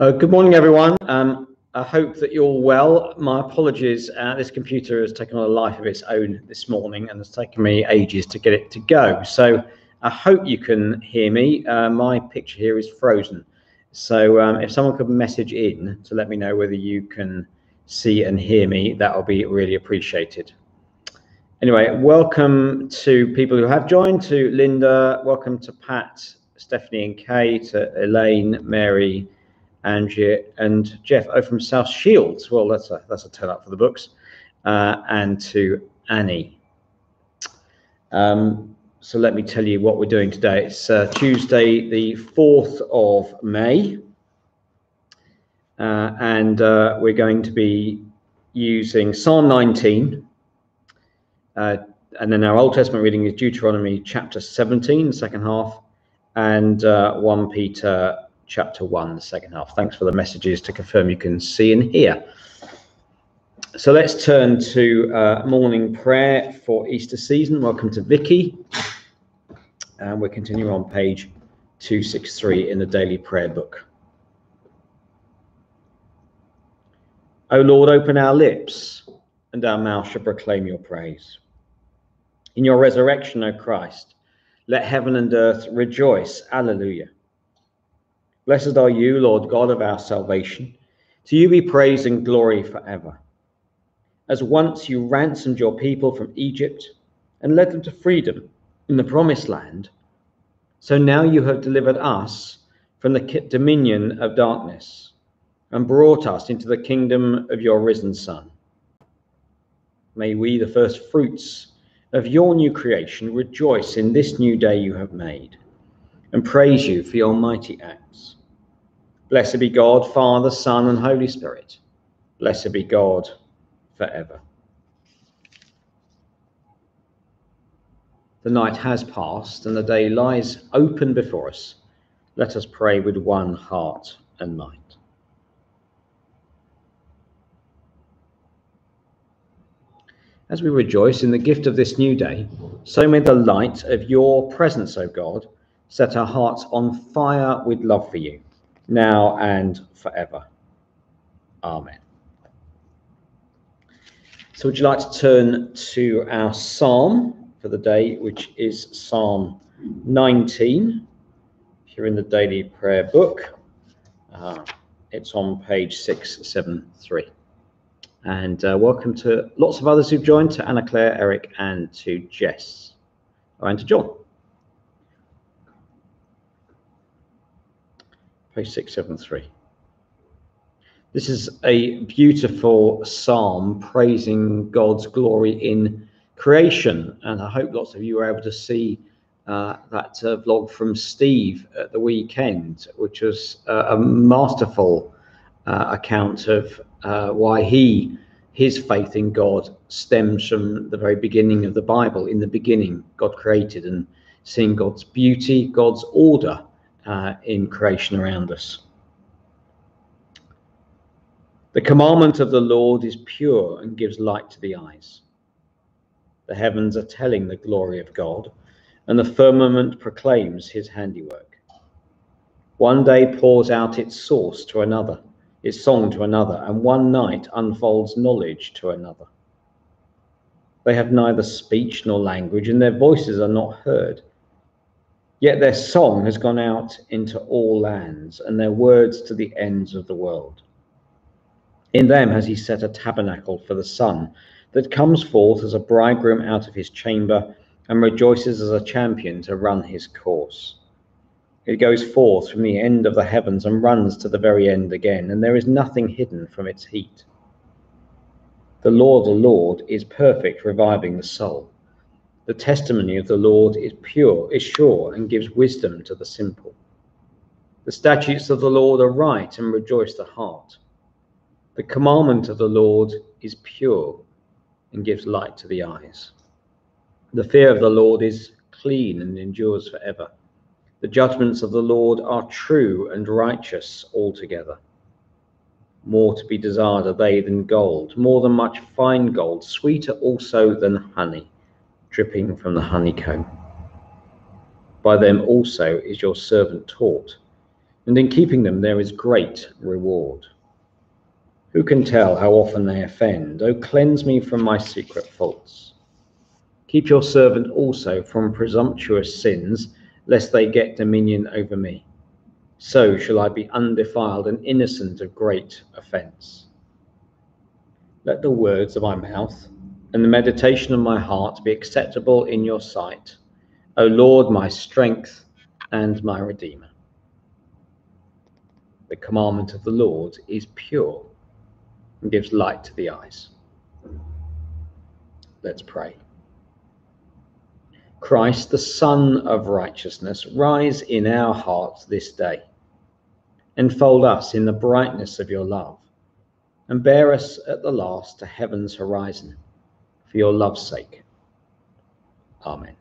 Uh, good morning, everyone. Um, I hope that you're well. My apologies. Uh, this computer has taken on a life of its own this morning and it's taken me ages to get it to go. So I hope you can hear me. Uh, my picture here is frozen. So um, if someone could message in to let me know whether you can see and hear me, that will be really appreciated. Anyway, welcome to people who have joined, to Linda, welcome to Pat, Stephanie and Kay, to Elaine, Mary, Angie, and Jeff oh, from South Shields. Well, that's a, that's a turn up for the books. Uh, and to Annie. Um, so let me tell you what we're doing today. It's uh, Tuesday, the 4th of May. Uh, and uh, we're going to be using Psalm 19, uh, and then our Old Testament reading is Deuteronomy chapter 17, the second half, and uh, 1 Peter chapter 1, the second half. Thanks for the messages to confirm you can see and hear. So let's turn to uh, morning prayer for Easter season. Welcome to Vicky. And we're continuing on page 263 in the daily prayer book. O Lord, open our lips, and our mouth shall proclaim your praise. In your resurrection, O Christ, let heaven and earth rejoice. Alleluia. Blessed are you, Lord God of our salvation. To you be praise and glory forever. As once you ransomed your people from Egypt and led them to freedom in the promised land, so now you have delivered us from the dominion of darkness and brought us into the kingdom of your risen Son. May we, the first fruits of your new creation, rejoice in this new day you have made and praise you for your mighty acts. Blessed be God, Father, Son, and Holy Spirit. Blessed be God forever. The night has passed and the day lies open before us. Let us pray with one heart and mind. As we rejoice in the gift of this new day, so may the light of your presence, O God, set our hearts on fire with love for you, now and forever. Amen. So, would you like to turn to our psalm for the day, which is Psalm 19? If you're in the daily prayer book, uh, it's on page 673. And uh, welcome to lots of others who've joined, to Anna Claire, Eric, and to Jess, and to John. Page 673. This is a beautiful psalm praising God's glory in creation. And I hope lots of you were able to see uh, that uh, vlog from Steve at the weekend, which was uh, a masterful uh, account of uh, why he his faith in God stems from the very beginning of the Bible. In the beginning, God created, and seeing God's beauty, God's order uh, in creation around us. The commandment of the Lord is pure and gives light to the eyes. The heavens are telling the glory of God, and the firmament proclaims his handiwork. One day pours out its source to another its song to another, and one night unfolds knowledge to another. They have neither speech nor language, and their voices are not heard. Yet their song has gone out into all lands, and their words to the ends of the world. In them has he set a tabernacle for the sun that comes forth as a bridegroom out of his chamber and rejoices as a champion to run his course. It goes forth from the end of the heavens and runs to the very end again, and there is nothing hidden from its heat. The Lord, the Lord, is perfect, reviving the soul. The testimony of the Lord is pure, is sure, and gives wisdom to the simple. The statutes of the Lord are right and rejoice the heart. The commandment of the Lord is pure and gives light to the eyes. The fear of the Lord is clean and endures forever. The judgments of the Lord are true and righteous altogether. More to be desired are they than gold, more than much fine gold, sweeter also than honey, dripping from the honeycomb. By them also is your servant taught, and in keeping them there is great reward. Who can tell how often they offend? Oh, cleanse me from my secret faults. Keep your servant also from presumptuous sins, lest they get dominion over me. So shall I be undefiled and innocent of great offence. Let the words of my mouth and the meditation of my heart be acceptable in your sight, O Lord, my strength and my Redeemer. The commandment of the Lord is pure and gives light to the eyes. Let's pray. Christ, the Sun of righteousness, rise in our hearts this day. Enfold us in the brightness of your love, and bear us at the last to heaven's horizon, for your love's sake. Amen.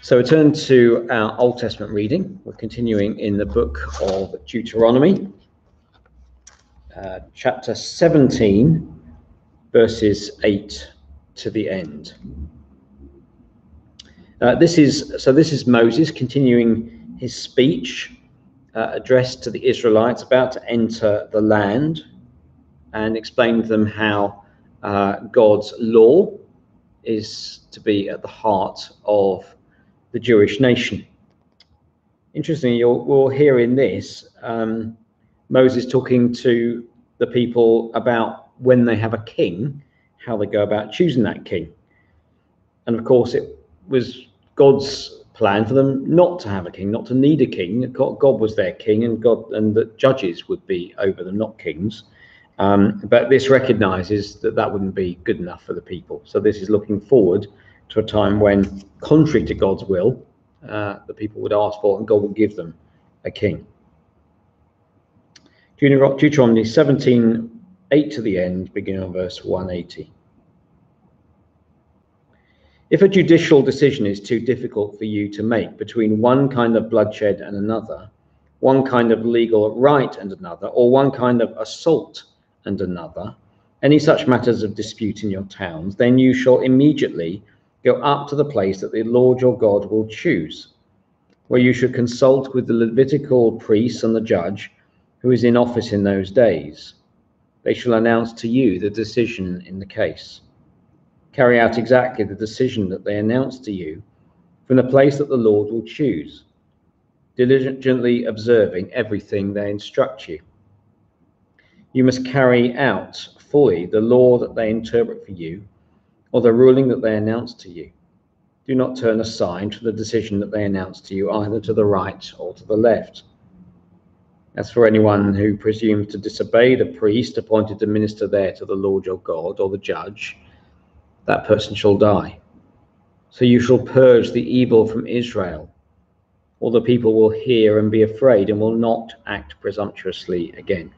So we turn to our Old Testament reading. We're continuing in the book of Deuteronomy, uh, chapter 17, verses 8 to the end. Uh, this is so. This is Moses continuing his speech uh, addressed to the Israelites about to enter the land, and explained to them how uh, God's law is to be at the heart of the Jewish nation. Interestingly, you'll, we'll hear in this um, Moses talking to the people about when they have a king, how they go about choosing that king. And of course, it was God's plan for them not to have a king, not to need a king. God was their king, and God and the judges would be over them, not kings. Um, but this recognizes that that wouldn't be good enough for the people. So this is looking forward to a time when, contrary to God's will, uh, the people would ask for and God would give them a king. Deuteronomy 17, 8 to the end, beginning on verse 180. If a judicial decision is too difficult for you to make between one kind of bloodshed and another, one kind of legal right and another, or one kind of assault and another, any such matters of dispute in your towns, then you shall immediately go up to the place that the Lord your God will choose, where you should consult with the Levitical priest and the judge who is in office in those days. They shall announce to you the decision in the case carry out exactly the decision that they announce to you from the place that the Lord will choose, diligently observing everything they instruct you. You must carry out fully the law that they interpret for you or the ruling that they announce to you. Do not turn aside from the decision that they announce to you, either to the right or to the left. As for anyone who presumes to disobey the priest appointed to minister there to the Lord your God or the judge, that person shall die. So you shall purge the evil from Israel. All the people will hear and be afraid and will not act presumptuously again.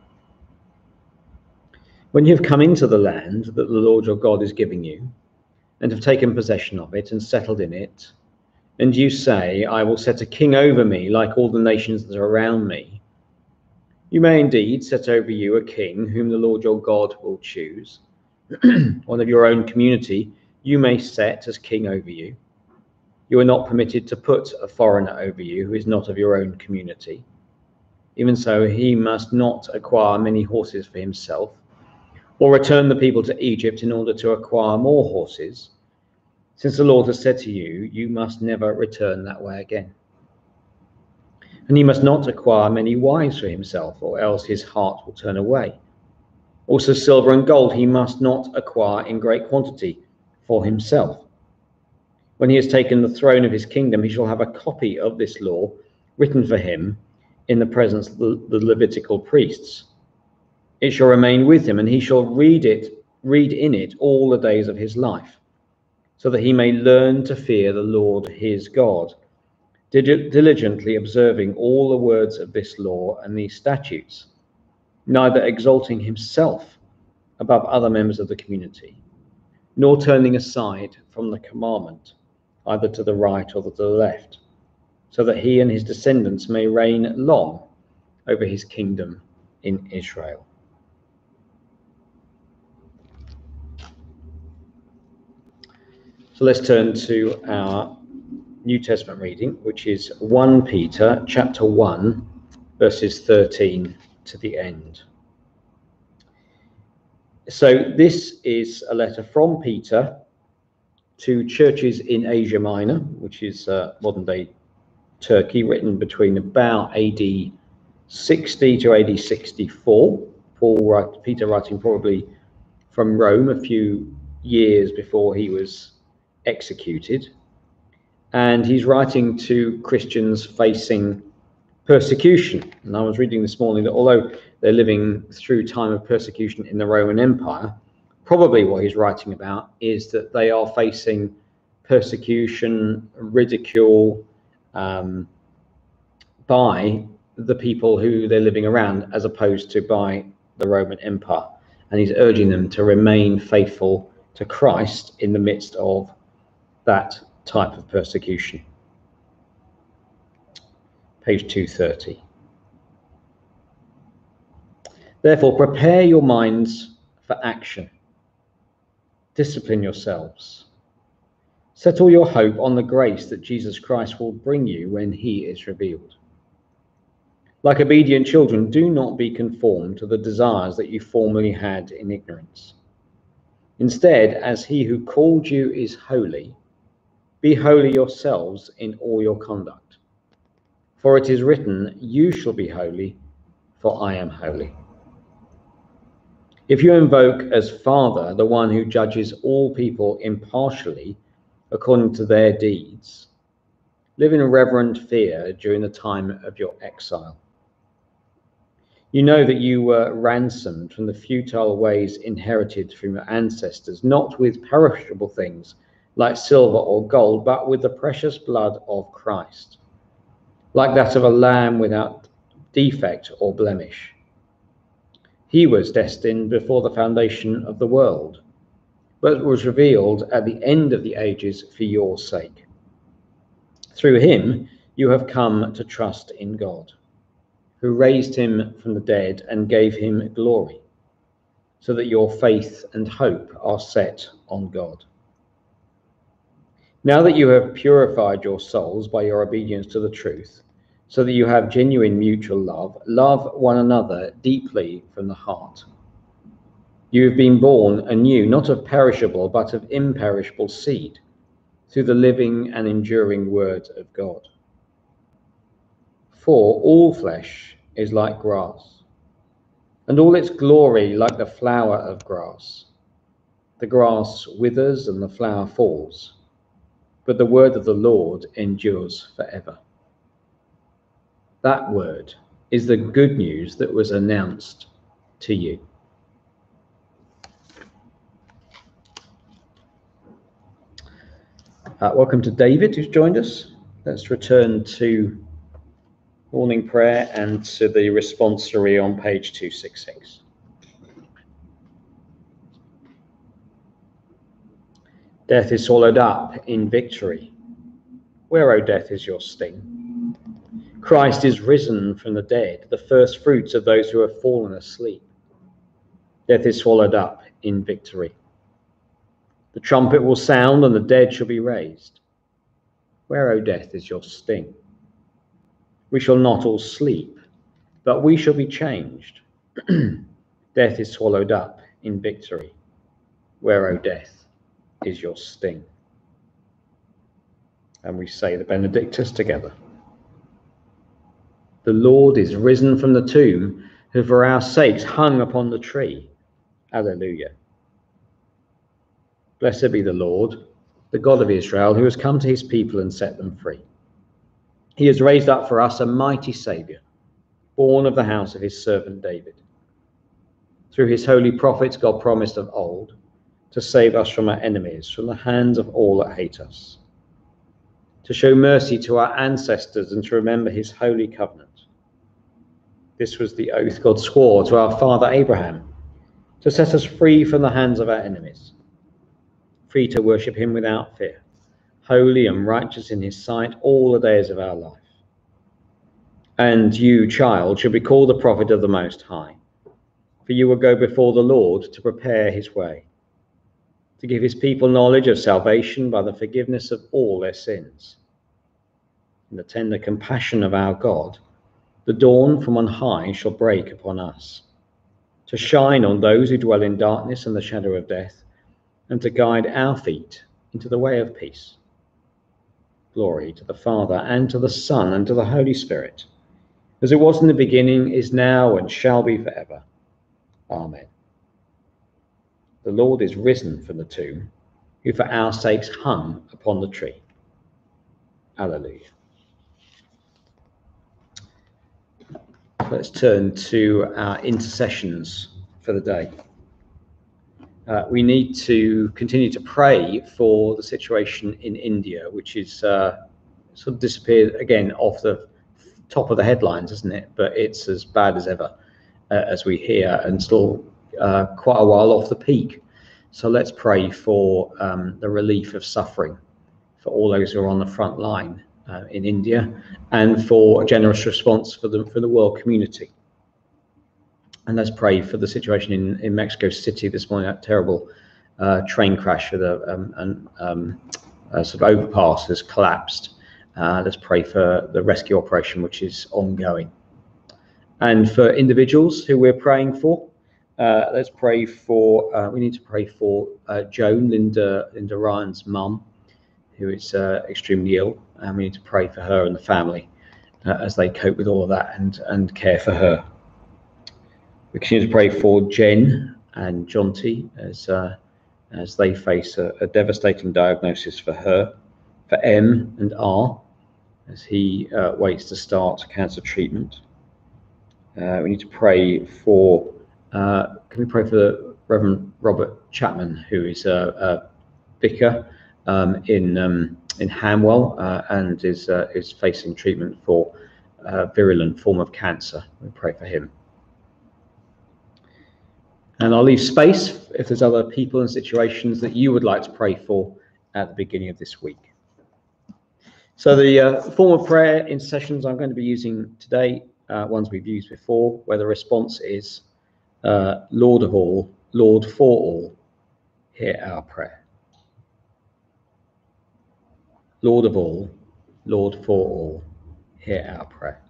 When you have come into the land that the Lord your God is giving you, and have taken possession of it and settled in it, and you say, I will set a king over me like all the nations that are around me, you may indeed set over you a king whom the Lord your God will choose one of your own community, you may set as king over you. You are not permitted to put a foreigner over you who is not of your own community. Even so, he must not acquire many horses for himself, or return the people to Egypt in order to acquire more horses, since the Lord has said to you, You must never return that way again. And he must not acquire many wives for himself, or else his heart will turn away also, silver and gold he must not acquire in great quantity for himself. When he has taken the throne of his kingdom, he shall have a copy of this law written for him in the presence of the, Levitical priests. It shall remain with him, and he shall read it, read in it all the days of his life, so that he may learn to fear the Lord his God, diligently observing all the words of this law and these statutes neither exalting himself above other members of the community, nor turning aside from the commandment, either to the right or to the left, so that he and his descendants may reign long over his kingdom in Israel. So let's turn to our New Testament reading, which is 1 Peter chapter 1, verses 13 to the end. So, this is a letter from Peter to churches in Asia Minor, which is uh, modern day Turkey, written between about AD 60 to AD 64. Paul, Peter writing probably from Rome a few years before he was executed. And he's writing to Christians facing persecution. And I was reading this morning that although they're living through time of persecution in the Roman Empire, probably what he's writing about is that they are facing persecution, ridicule um, by the people who they're living around, as opposed to by the Roman Empire. And he's urging them to remain faithful to Christ in the midst of that type of persecution. Page 230. Therefore, prepare your minds for action. Discipline yourselves. Set all your hope on the grace that Jesus Christ will bring you when he is revealed. Like obedient children, do not be conformed to the desires that you formerly had in ignorance. Instead, as he who called you is holy, be holy yourselves in all your conduct. For it is written, You shall be holy, for I am holy. If you invoke as Father the one who judges all people impartially according to their deeds, live in reverent fear during the time of your exile. You know that you were ransomed from the futile ways inherited from your ancestors, not with perishable things like silver or gold, but with the precious blood of Christ, like that of a lamb without defect or blemish. He was destined before the foundation of the world, but was revealed at the end of the ages for your sake. Through him, you have come to trust in God who raised him from the dead and gave him glory, so that your faith and hope are set on God. Now that you have purified your souls by your obedience to the truth, so that you have genuine mutual love, love one another deeply from the heart. You have been born anew, not of perishable, but of imperishable seed, through the living and enduring word of God. For all flesh is like grass, and all its glory like the flower of grass. The grass withers and the flower falls, but the word of the Lord endures forever. That word is the good news that was announced to you. Uh, welcome to David, who's joined us. Let's return to morning prayer and to the responsory on page 266. Death is swallowed up in victory. Where, O death, is your sting? Christ is risen from the dead, the first fruits of those who have fallen asleep. Death is swallowed up in victory. The trumpet will sound and the dead shall be raised. Where, O death, is your sting? We shall not all sleep, but we shall be changed. death is swallowed up in victory. Where, O death, is your sting? And we say the Benedictus together. The Lord is risen from the tomb, who for our sakes hung upon the tree. Alleluia. Blessed be the Lord, the God of Israel, who has come to his people and set them free. He has raised up for us a mighty Saviour, born of the house of his servant David. Through his holy prophets, God promised of old to save us from our enemies, from the hands of all that hate us, to show mercy to our ancestors and to remember his holy covenant. This was the oath God swore to our father Abraham to set us free from the hands of our enemies, free to worship him without fear holy and righteous in his sight all the days of our life. And you, child, shall be called the prophet of the Most High, for you will go before the Lord to prepare his way, to give his people knowledge of salvation by the forgiveness of all their sins, in the tender compassion of our God, the dawn from on high shall break upon us, to shine on those who dwell in darkness and the shadow of death, and to guide our feet into the way of peace. Glory to the Father, and to the Son, and to the Holy Spirit, as it was in the beginning, is now, and shall be forever. Amen. The Lord is risen from the tomb, who for our sakes hung upon the tree. Alleluia. Let's turn to our intercessions for the day. Uh, we need to continue to pray for the situation in India, which is uh, sort of disappeared again off the top of the headlines, isn't it? But it's as bad as ever, uh, as we hear, and still uh, quite a while off the peak. So let's pray for um, the relief of suffering for all those who are on the front line uh, in India and for a generous response for the, for the world community. And let's pray for the situation in, in Mexico City this morning, that terrible uh, train crash with a, um, um, a sort of overpass has collapsed. Uh, let's pray for the rescue operation, which is ongoing. And for individuals who we're praying for, uh, let's pray for, uh, we need to pray for uh, Joan, Linda, Linda Ryan's mum, who is uh, extremely ill and we need to pray for her and the family uh, as they cope with all of that and and care for her. We continue to pray for Jen and Jonty as as they face a, a, devastating diagnosis for her, for M and R as he uh, waits to start cancer treatment. Uh, we need to pray for. Uh, can we pray for the Reverend Robert Chapman, who is a, a vicar um, in um, in Hanwell uh, and is uh, is facing treatment for a virulent form of cancer. We pray for him. And I'll leave space if there's other people and situations that you would like to pray for at the beginning of this week. So the uh, form of prayer intercessions I'm going to be using today, uh, ones we've used before, where the response is, uh, Lord of all, Lord for all, hear our prayer. Lord of all, Lord for all, hear our prayer.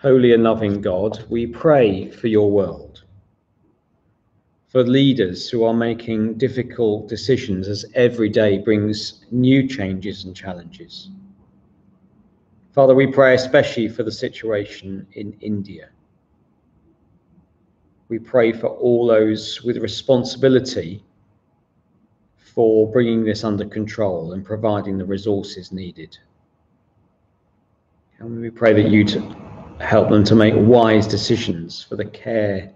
Holy and loving God, we pray for your world, for leaders who are making difficult decisions as every day brings new changes and challenges. Father, we pray especially for the situation in India. We pray for all those with responsibility for bringing this under control and providing the resources needed. And we pray that you help them to make wise decisions for the care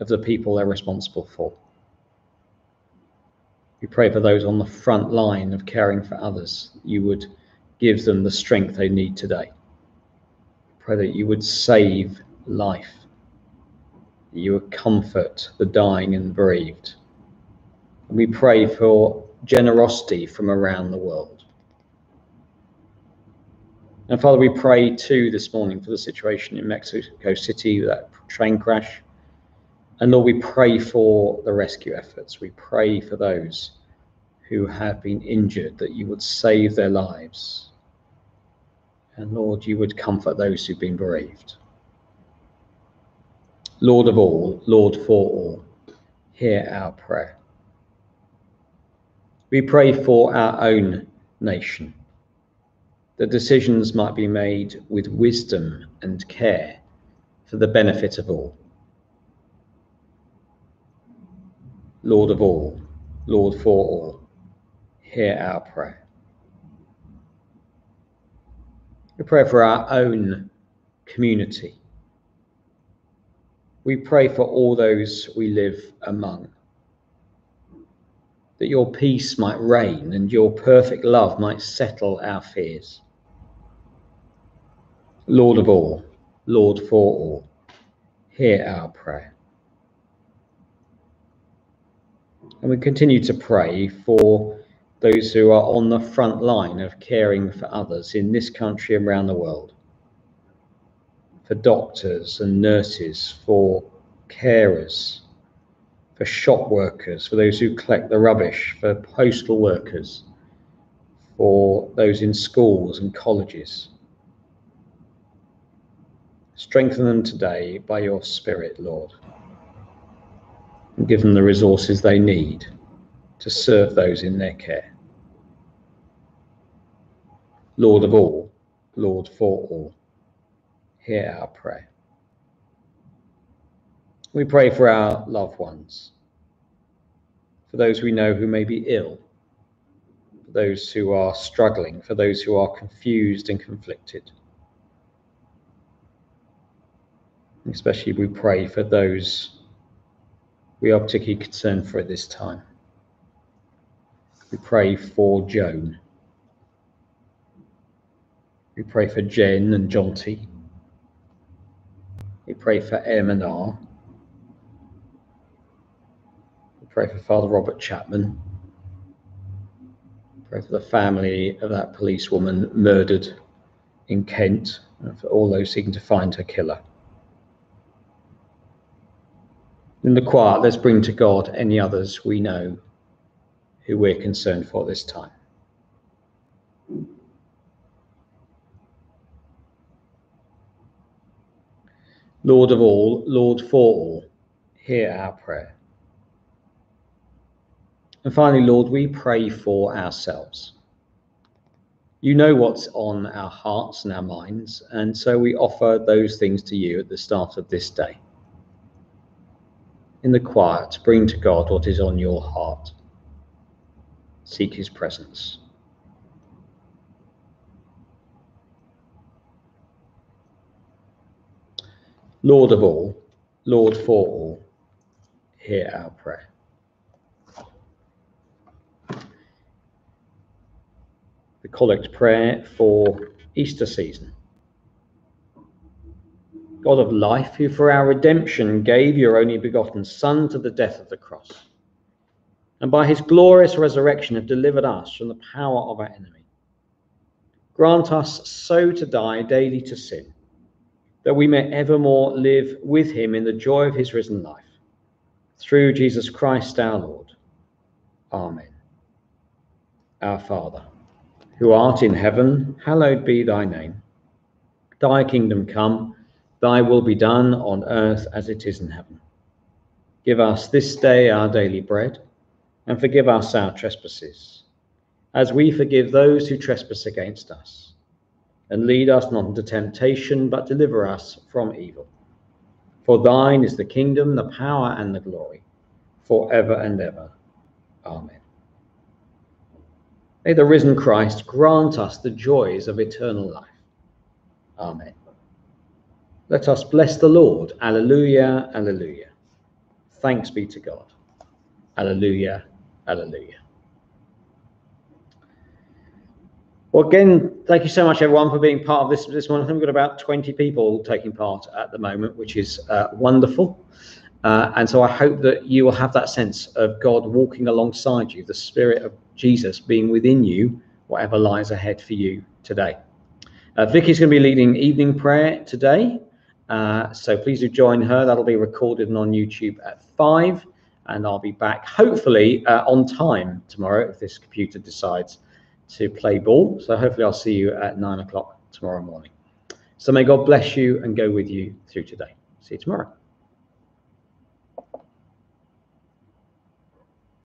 of the people they're responsible for. We pray for those on the front line of caring for others. You would give them the strength they need today. Pray that you would save life. You would comfort the dying and bereaved And we pray for generosity from around the world. And Father, we pray too this morning for the situation in Mexico City, that train crash. And Lord, we pray for the rescue efforts. We pray for those who have been injured, that you would save their lives. And Lord, you would comfort those who've been bereaved. Lord of all, Lord for all, hear our prayer. We pray for our own nation, that decisions might be made with wisdom and care for the benefit of all. Lord of all, Lord for all, hear our prayer. We pray for our own community. We pray for all those we live among that your peace might reign and your perfect love might settle our fears. Lord of all, Lord for all, hear our prayer. And we continue to pray for those who are on the front line of caring for others in this country and around the world, for doctors and nurses, for carers, for shop workers, for those who collect the rubbish, for postal workers, for those in schools and colleges. Strengthen them today by your Spirit, Lord, and give them the resources they need to serve those in their care. Lord of all, Lord for all, hear our prayer. We pray for our loved ones, for those we know who may be ill, for those who are struggling, for those who are confused and conflicted. Especially we pray for those we are particularly concerned for at this time. We pray for Joan. We pray for Jen and Jonty. We pray for M and R. We pray for Father Robert Chapman. We pray for the family of that policewoman murdered in Kent and for all those seeking to find her killer. In the quiet, let's bring to God any others we know who we're concerned for this time. Lord of all, Lord for all, hear our prayer. And finally, Lord, we pray for ourselves. You know what's on our hearts and our minds, and so we offer those things to you at the start of this day. In the quiet, bring to God what is on your heart. Seek his presence. Lord of all, Lord for all, hear our prayer. the collect prayer for Easter season. God of life, who for our redemption gave your only begotten Son to the death of the cross, and by his glorious resurrection have delivered us from the power of our enemy. Grant us so to die daily to sin, that we may evermore live with him in the joy of his risen life. Through Jesus Christ our Lord. Amen. Our Father who art in heaven, hallowed be thy name. Thy kingdom come, thy will be done on earth as it is in heaven. Give us this day our daily bread, and forgive us our trespasses, as we forgive those who trespass against us. And lead us not into temptation, but deliver us from evil. For thine is the kingdom, the power, and the glory, for ever and ever. Amen. May the risen Christ grant us the joys of eternal life. Amen. Let us bless the Lord. Alleluia, alleluia. Thanks be to God. Alleluia, alleluia. Well, again, thank you so much, everyone, for being part of this this morning. I think we've got about 20 people taking part at the moment, which is uh, wonderful. Uh, and so I hope that you will have that sense of God walking alongside you, the Spirit of Jesus being within you, whatever lies ahead for you today. Uh, Vicky's going to be leading evening prayer today. Uh, so please do join her. That'll be recorded and on YouTube at five. And I'll be back hopefully uh, on time tomorrow if this computer decides to play ball. So hopefully I'll see you at nine o'clock tomorrow morning. So may God bless you and go with you through today. See you tomorrow.